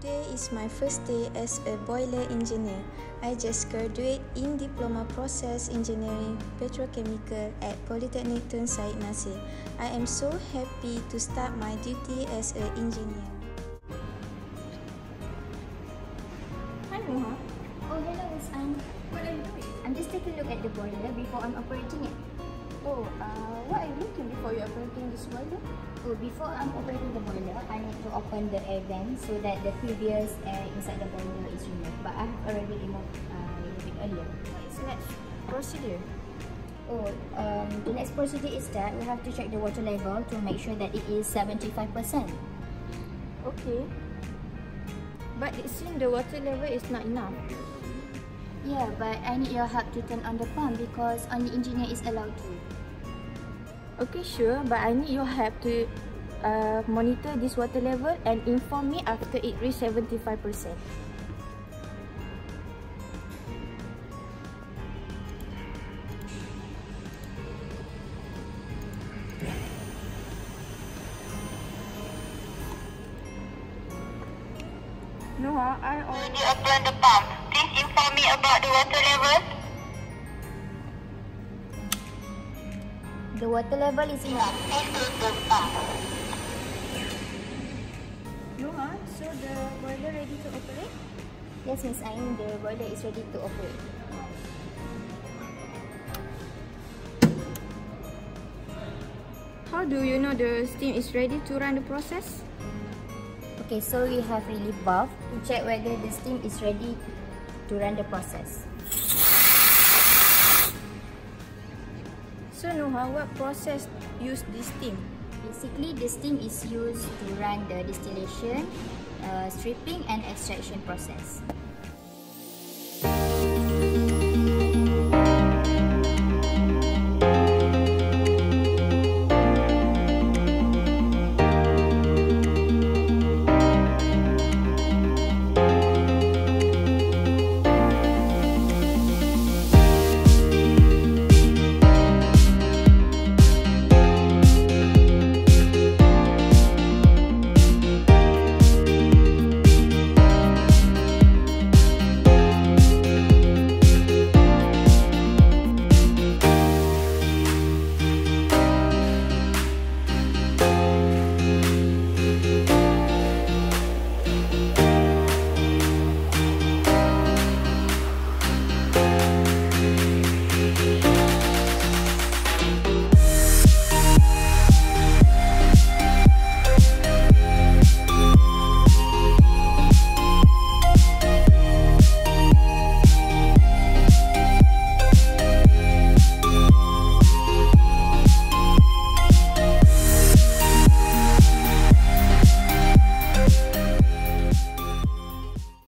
Today is my first day as a boiler engineer. I just graduate in Diploma Process Engineering Petrochemical at Polytechnic Tun Said Nasir. I am so happy to start my duty as an engineer. Hi Moha. Oh, hello, Miss Anne. What are you doing? I'm just taking a look at the boiler before I'm operating it. Oh, uh, what are you looking before you're operating this boiler? Oh, before I'm operating the boiler, I need to open the air vent so that the previous air inside the boiler is removed. But I have already removed uh, a little bit earlier. What is the next procedure? Oh, um, the next procedure is that we have to check the water level to make sure that it is 75%. Okay. But it seems the water level is not enough. Yeah, but I need your help to turn on the pump because only engineer is allowed to. Okay, sure. But I need your help to uh, monitor this water level and inform me after it reach 75%. Noah, I already... You open the pump? Inform me about the water level. The water level is enough. Pump. Noah, so the boiler ready to operate? Yes, Miss Ain, the boiler is ready to operate. How do you know the steam is ready to run the process? Okay, so we have relief valve to check whether the steam is ready run the process. So Noha, what process use this steam? Basically, the steam is used to run the distillation, uh, stripping and extraction process.